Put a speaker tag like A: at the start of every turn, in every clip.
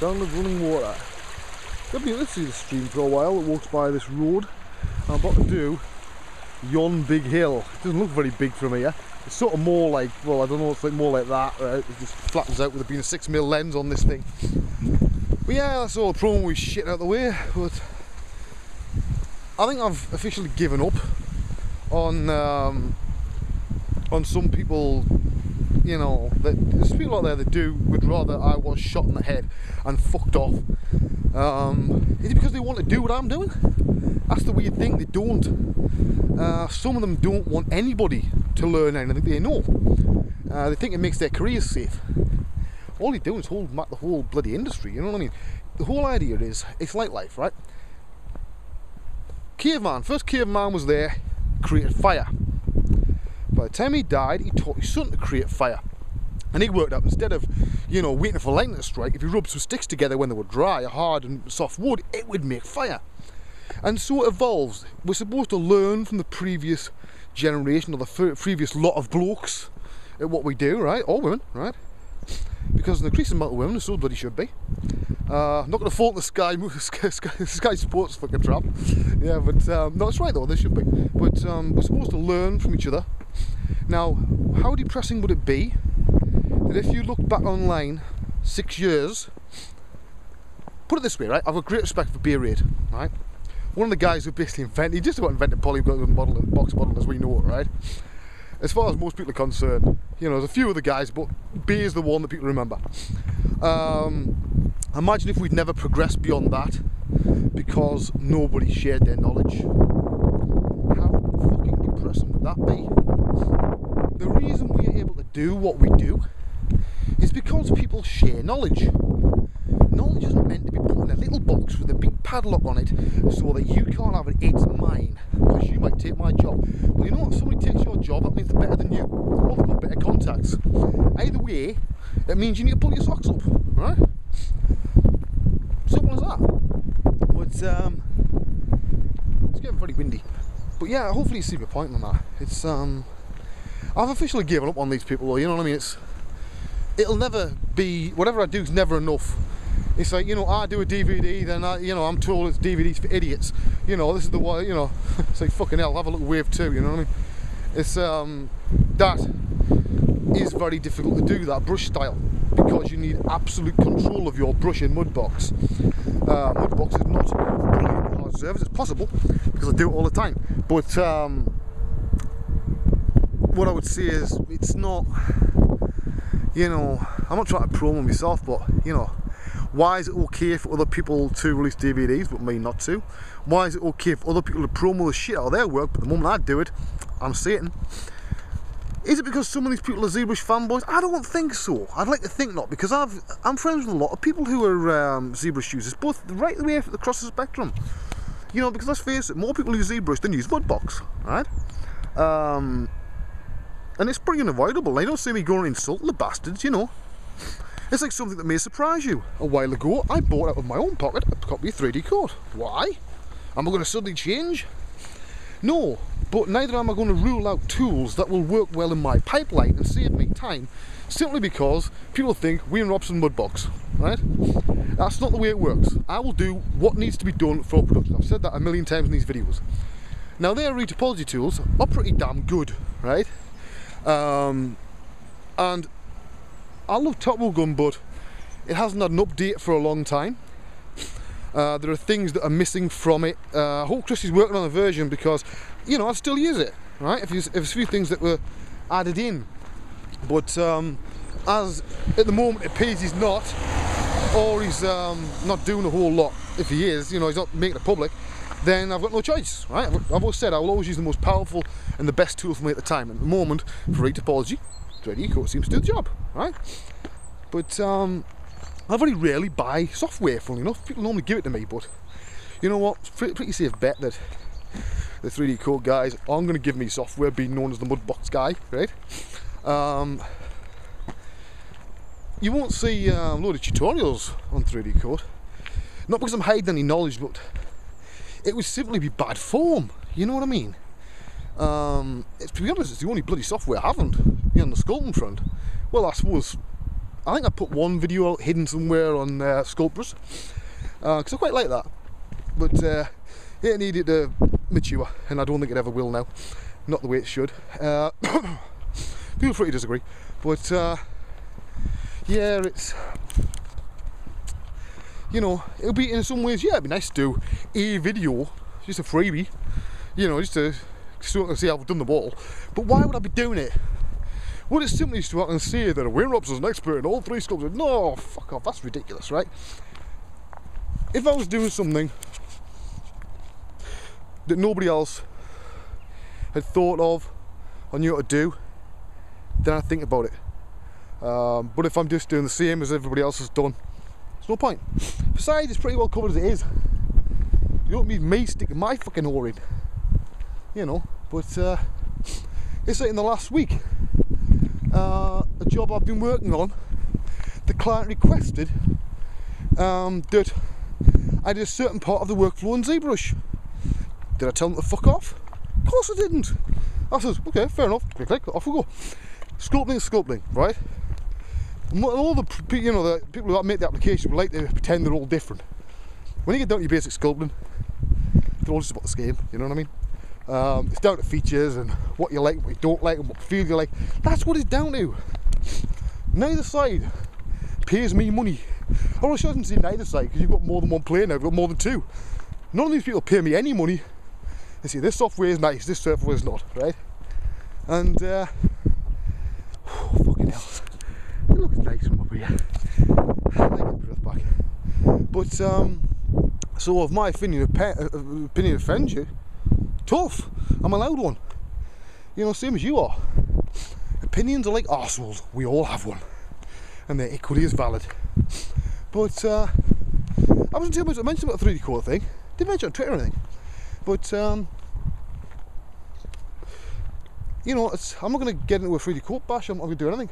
A: Sound of running water. I've been able to see the stream for a while. It walks by this road. I'm about to do yon big hill. It doesn't look very big from here. It's sort of more like, well, I don't know, it's like more like that, right? It just flattens out with it being a 6mm lens on this thing. But yeah, that's all the problem with shit out the way. But I think I've officially given up on um, on some people you know, that there's people out there that do would rather I was shot in the head and fucked off. Um, is it because they want to do what I'm doing? That's the weird thing. They don't. Uh, some of them don't want anybody to learn anything they know. Uh, they think it makes their careers safe. All you're doing is hold the whole bloody industry. You know what I mean? The whole idea is it's like life, right? Caveman, first caveman was there, created fire. By the time he died, he taught his son to create fire. And he worked out instead of, you know, waiting for lightning to strike, if he rubbed some sticks together when they were dry, hard and soft wood, it would make fire. And so it evolves. We're supposed to learn from the previous generation or the previous lot of blokes at what we do, right? All women, right? Because an increasing amount of women, so bloody should be. Uh, I'm not going to fault the Sky, Sky, Sky Sports fucking trap. Yeah, but um, no, it's right though, they should be. But um, we're supposed to learn from each other now, how depressing would it be that if you look back online six years, put it this way, right? I've got great respect for Raitt, right? One of the guys who basically invented, he just about invented polygon model and box model as we know it, right? As far as most people are concerned, you know, there's a few other guys, but Bay is the one that people remember. Um, imagine if we'd never progressed beyond that because nobody shared their knowledge. How fucking depressing would that be? The reason we are able to do what we do is because people share knowledge. Knowledge isn't meant to be put in a little box with a big padlock on it so that you can't have it, it's mine, because you might take my job. Well, you know what? If somebody takes your job, that means they're better than you, or they've got better contacts. Either way, it means you need to pull your socks up, right? Simple as that. But, um, it's getting very windy. But yeah, hopefully you see my point on that. It's, um, I've officially given up on these people though, you know what I mean? It's it'll never be whatever I do is never enough. It's like, you know, I do a DVD, then I, you know, I'm told it's DVDs for idiots. You know, this is the way, you know, it's like fucking hell, have a little wave too, you know what I mean? It's um that is very difficult to do that brush style because you need absolute control of your brush in Mudbox. Uh, Mudbox is not brilliant hard surface, it's possible because I do it all the time, but um, what I would say is it's not you know I'm not trying to promo myself but you know why is it okay for other people to release DVDs but me not to why is it okay for other people to promo the shit out of their work but the moment I do it I'm Satan is it because some of these people are ZBrush fanboys? I don't think so. I'd like to think not because I've I'm friends with a lot of people who are um, ZBrush users, both right the way across the spectrum. You know, because let's face it, more people use ZBrush than use Mudbox, right? Um, and it's pretty unavoidable. I don't see me going and insulting the bastards, you know. It's like something that may surprise you. A while ago, I bought out of my own pocket a copy of 3D Coat. Why? Am I going to suddenly change? No, but neither am I going to rule out tools that will work well in my pipeline and save me time simply because people think Wayne Robson Mudbox, right? That's not the way it works. I will do what needs to be done for production. I've said that a million times in these videos. Now their retopology tools are pretty damn good, right? Um, and I love Top Gun, but it hasn't had an update for a long time. Uh, there are things that are missing from it. Uh, I hope Chris is working on a version because, you know, I'd still use it, right? If, if there's a few things that were added in. But um, as at the moment it appears he's not, or he's um, not doing a whole lot. If he is, you know, he's not making it public, then I've got no choice, right? I've, always said I will always use the most powerful and the best tool for me at the time. And at the moment, for retopology, 3D Coat seems to do the job, right? But um, I very rarely buy software, funnily enough. People normally give it to me, but you know what? Pretty, safe bet that the 3D Coat guys aren't going to give me software, being known as the Mudbox guy, right? Um, you won't see a load of tutorials on 3D Coat. Not because I'm hiding any knowledge, but it would simply be bad form. You know what I mean? Um, to be honest, it's the only bloody software I haven't on the sculpting front. Well, I suppose I think I put one video out hidden somewhere on uh, Sculptris because uh, I quite like that. But uh, it needed to mature, and I don't think it ever will now. Not the way it should. Uh, feel free to disagree, but uh, yeah, it's you know, it'll be in some ways, yeah, it'd be nice to do a video, just a freebie, you know, just to sort of see how I've done the ball. But why would I be doing it? Would it simply to out and say that a Wayne Robson is an expert in all three sculptures? No, fuck off, that's ridiculous, right? If I was doing something that nobody else had thought of or knew how to do, then I'd think about it. Um, but if I'm just doing the same as everybody else has done, no point. Besides, it's pretty well covered as it is. You don't need me sticking my fucking oar in. You know, but uh, it's like in the last week, uh, a job I've been working on, the client requested um, that I did a certain part of the workflow in ZBrush. Did I tell them to fuck off? Of course I didn't. I said, okay, fair enough, click, click, off we go. Sculpting sculpting, right? All the you know the people who make the application would like to pretend they're all different. When you get down to your basic sculpting, they're all just about the same. You know what I mean? Um, it's down to features and what you like, what you don't like, and what feel you like. That's what it's down to. Neither side pays me money. Or I shouldn't say neither side because you've got more than one player now. You've got more than two. None of these people pay me any money. They say this software is nice, this software is not, right? And uh, oh, fucking hell. From up here. But um, so if my opinion, uh, opinion offends you, tough. I'm allowed one. You know, same as you are. Opinions are like arseholes. We all have one, and they're equally as valid. But uh, I wasn't too much. I mentioned about the 3D Coat thing. Didn't mention on Twitter or anything. But um, you know, I'm not going to get into a 3D coat bash. I'm not going to do anything.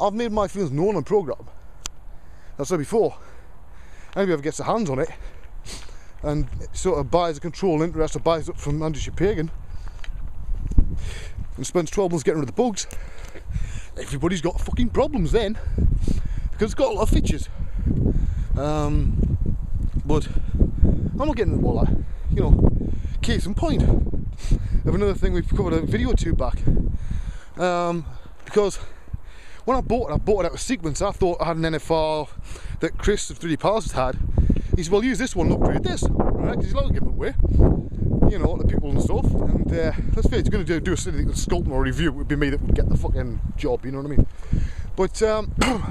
A: I've made my feelings known on program. As I said before, anybody ever gets their hands on it and sort of buys a control interest or buys it from Andrew Shpagin and spends 12 months getting rid of the bugs, everybody's got fucking problems then because it's got a lot of features. Um, but I'm not getting all that. You know, case in point of another thing we've covered a video or two back. Um, because when I bought it, I bought it out of sequence. I thought I had an NFR that Chris of 3D Pals had. He said, well, use this one and upgrade this, right? Because he's give them away, you know, the people and stuff. And uh, let's face it, you're going to do, do a sculpting or review, it would be me that would get the fucking job, you know what I mean? But um,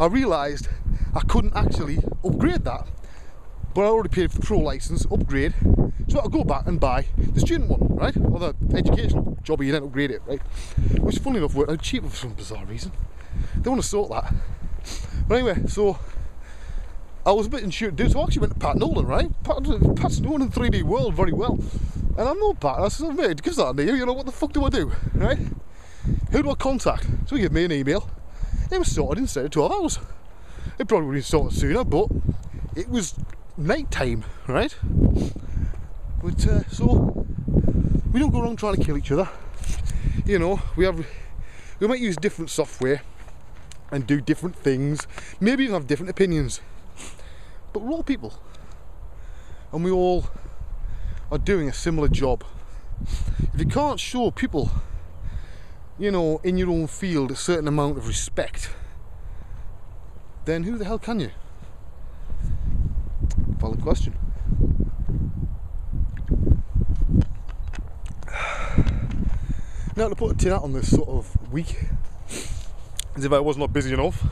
A: I realised I couldn't actually upgrade that. But I already paid for the pro license, upgrade. So I'll go back and buy the student one, right? Or the educational job, you don't upgrade it, right? Which, funny enough, worked out cheaper for some bizarre reason. They want to sort that. But anyway, so I was a bit unsure to So I actually went to Pat Nolan, right? Pat, Pat's known in 3D world very well. And I'm not Pat. I said, mate, give that a name, you know, what the fuck do I do, right? Who do I contact? So he gave me an email. It was sorted instead of 12 hours. It probably would have been sorted sooner, but it was night time, right? But uh, so we don't go around trying to kill each other. You know, we have we might use different software and do different things, maybe even have different opinions. But we're all people. And we all are doing a similar job. If you can't show people, you know, in your own field a certain amount of respect, then who the hell can you? Valid question. Now to put a tin out on this sort of week, as if I was not busy enough.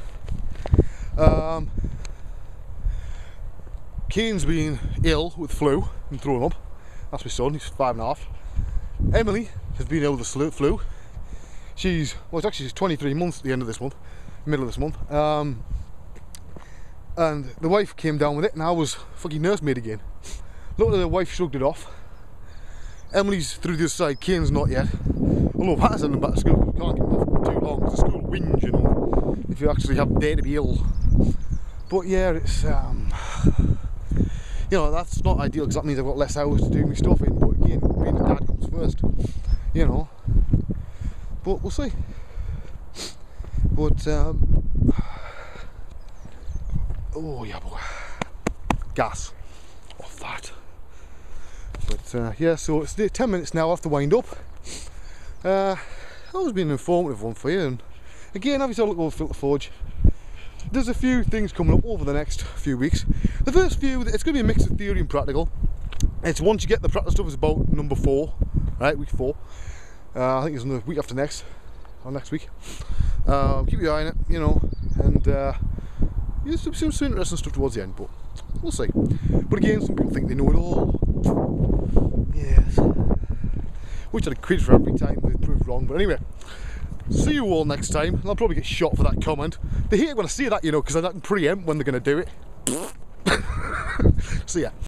A: Um, Kane's been ill with flu and throwing up. That's my son, he's five and a half. Emily has been ill with the flu. She's, well, it's actually she's 23 months at the end of this month, middle of this month. Um, and the wife came down with it and I was fucking nursemaid again. Luckily the wife shrugged it off. Emily's through the other side, Kane's not yet. Although I've had to back school, you can't get for too long, the school whinge, you know, if you actually have day to be ill. But yeah, it's, um, you know, that's not ideal because that means I've got less hours to do my stuff in. But again, being a dad comes first, you know. But we'll see. But um, oh yeah, boy, gas off that. But uh, yeah, so it's 10 minutes now. I have to wind up. Uh, that was been an informative one for you. And again, have yourself a look over Filter Forge. There's a few things coming up over the next few weeks. The first few, it's going to be a mix of theory and practical. It's once you get the practical stuff, it's about number four, right? Week four. Uh, I think it's the week after next, or next week. Um, keep your eye on it, you know, and uh, there's some, some interesting stuff towards the end, but we'll see. But again, some people think they know it all. Yes. Which I'd quid for every time they prove wrong, but anyway. See you all next time, and I'll probably get shot for that comment. They hate when I say that, you know, because I can preempt when they're going to do it. see ya.